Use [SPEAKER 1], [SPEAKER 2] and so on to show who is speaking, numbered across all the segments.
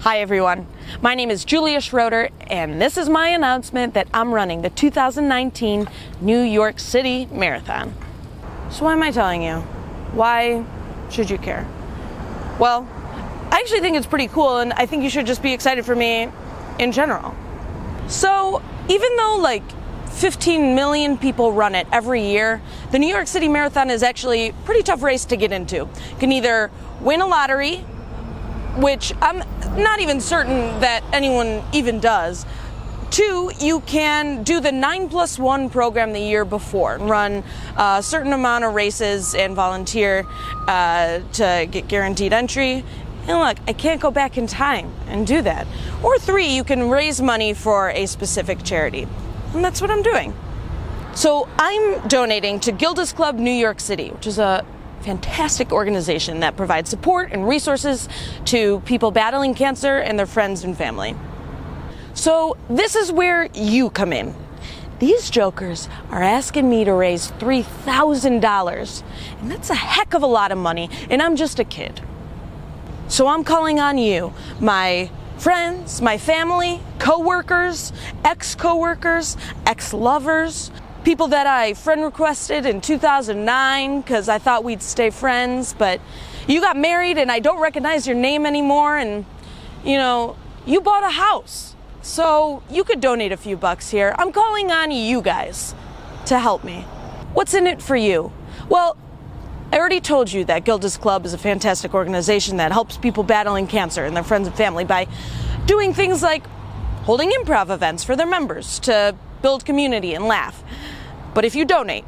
[SPEAKER 1] Hi, everyone. My name is Julia Schroeder, and this is my announcement that I'm running the 2019 New York City Marathon. So, why am I telling you? Why should you care? Well, I actually think it's pretty cool, and I think you should just be excited for me in general. So, even though like 15 million people run it every year, the New York City Marathon is actually a pretty tough race to get into. You can either win a lottery, which I'm not even certain that anyone even does. Two, you can do the 9 plus 1 program the year before and run a certain amount of races and volunteer uh, to get guaranteed entry. And look, I can't go back in time and do that. Or three, you can raise money for a specific charity. And that's what I'm doing. So I'm donating to Gilda's Club New York City, which is a fantastic organization that provides support and resources to people battling cancer and their friends and family. So this is where you come in. These jokers are asking me to raise $3,000, and that's a heck of a lot of money, and I'm just a kid. So I'm calling on you, my friends, my family, co-workers, ex-co-workers, ex-lovers, people that I friend requested in 2009 cuz I thought we'd stay friends, but you got married and I don't recognize your name anymore and you know, you bought a house. So you could donate a few bucks here. I'm calling on you guys to help me. What's in it for you? Well, I already told you that Gilda's Club is a fantastic organization that helps people battling cancer and their friends and family by doing things like holding improv events for their members to build community and laugh. But if you donate,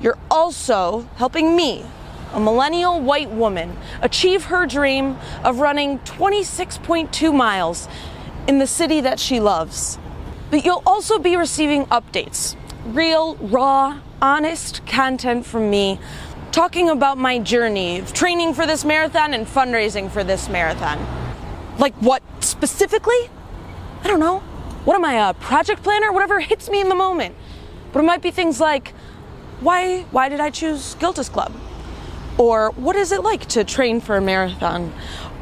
[SPEAKER 1] you're also helping me, a millennial white woman, achieve her dream of running 26.2 miles in the city that she loves. But you'll also be receiving updates, real, raw, honest content from me talking about my journey of training for this marathon and fundraising for this marathon. Like what specifically? I don't know. What am I, a project planner? Whatever hits me in the moment. But it might be things like, why, why did I choose Gilda's Club? Or what is it like to train for a marathon?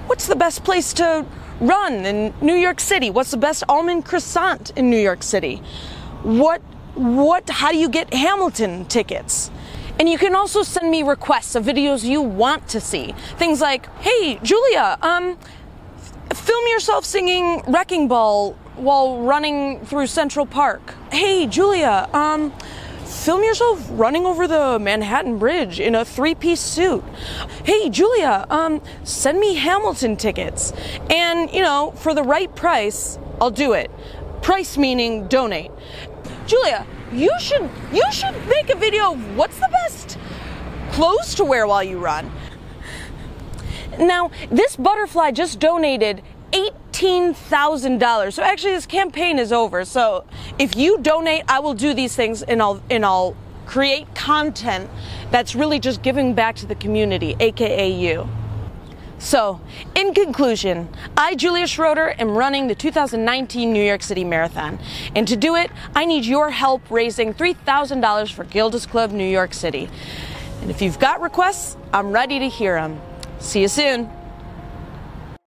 [SPEAKER 1] What's the best place to run in New York City? What's the best almond croissant in New York City? What, what, how do you get Hamilton tickets? And you can also send me requests of videos you want to see. Things like, hey, Julia, um, film yourself singing Wrecking Ball while running through Central Park. Hey, Julia, um, film yourself running over the Manhattan Bridge in a three piece suit. Hey, Julia, um, send me Hamilton tickets. And, you know, for the right price, I'll do it. Price meaning donate. Julia, you should you should make a video of what's the best clothes to wear while you run. Now, this butterfly just donated $18,000. So actually this campaign is over. So if you donate, I will do these things and I'll and I'll create content that's really just giving back to the community, aka you. So, in conclusion, I, Julia Schroeder, am running the 2019 New York City Marathon. And to do it, I need your help raising $3,000 for Gilda's Club New York City. And if you've got requests, I'm ready to hear them. See you soon.